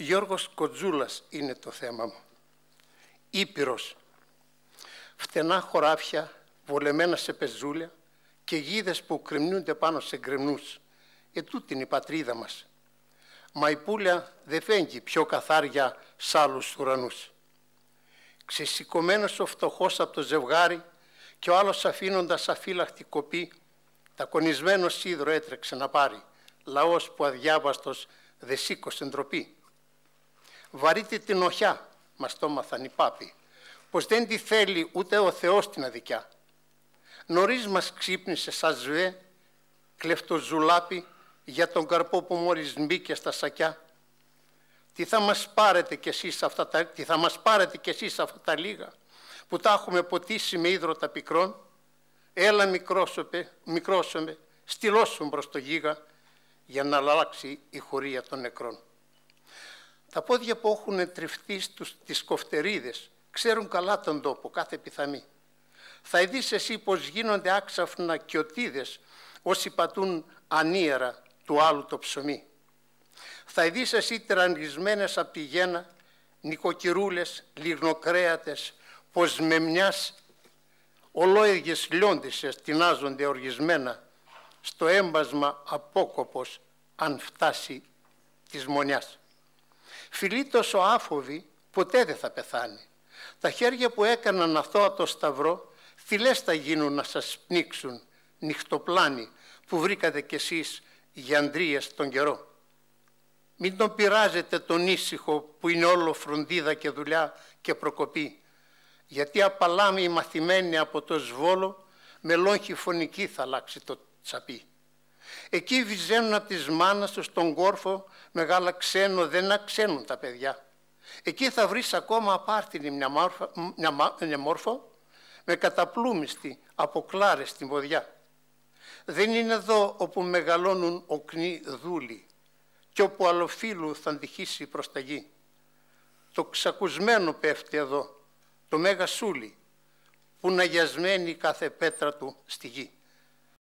Γιώργος Κοτζούλας είναι το θέμα μου. Ήπειρος. Φτενά χωράφια, βολεμένα σε πεζούλια και γίδες που κρεμνούνται πάνω σε γκρεμνούς. Ετούτη είναι η πατρίδα μας. Μα η πουλια δεν φέγγει πιο καθάρια σ' άλλους ουρανούς. Ξεσηκωμένος ο φτωχός από το ζευγάρι και ο άλλος αφήνοντας αφύλαχτη κοπή, τακονισμένο σίδρο έτρεξε να πάρει, λαός που αδιάβαστος δε σήκωσε ντροπή. Βαρύτε την οχιά, μας το μάθαν οι πάποι, πως δεν τη θέλει ούτε ο Θεός την αδικιά. Νωρίς μας ξύπνησε σαν ζουέ, κλεφτοζουλάπη, για τον καρπό που μόλις μπήκε στα σακιά. Τι θα μας πάρετε κι εσείς αυτά τα, τι θα μας πάρετε κι εσείς αυτά τα λίγα που τα έχουμε ποτίσει με ίδρωτα πικρών; Έλα μικρόσωπε, μικρόσωπε, στυλώσουν προς το γίγα για να αλλάξει η χωρία των νεκρών. Τα πόδια που έχουν τριφτεί στους, τις κοφτερίδες ξέρουν καλά τον τόπο, κάθε πιθαμή. Θα ειδείς εσύ πως γίνονται άξαφνα κοιοτίδες όσοι πατούν ανίερα του άλλου το ψωμί. Θα ειδείς εσύ τρανισμένες από τη γένα, νοικοκυρούλες, λιγνοκρέατες, πως με μιας ολόιδιες λιόντισες τεινάζονται οργισμένα στο έμπασμα απόκοπος αν φτάσει της μονιάς. Φιλίτος ο άφοβη ποτέ δεν θα πεθάνει. Τα χέρια που έκαναν αυτό το σταυρό θυλές θα γίνουν να σας πνίξουν νυχτοπλάνοι που βρήκατε κι εσείς γιαντρίες τον καιρό. Μην τον πειράζετε τον ήσυχο που είναι όλο φροντίδα και δουλειά και προκοπή. Γιατί απαλάμει η μαθημένη από το σβόλο με λόγχη φωνική θα αλλάξει το τσαπί. Εκεί βυζένουν από τις μάνας τους στον κόρφο μεγάλα ξένο δεν αξένουν τα παιδιά. Εκεί θα βρεις ακόμα απάρτηνη μια, μόρφα, μια, μόρφο με καταπλούμιστη από κλάρες στην ποδιά. Δεν είναι εδώ όπου μεγαλώνουν οκνοί δούλοι και όπου αλλοφύλου θα αντιχήσει προς τα γη. Το ξακουσμένο πέφτει εδώ, το μέγα σούλι, που ναγιασμένη κάθε πέτρα του στη γη.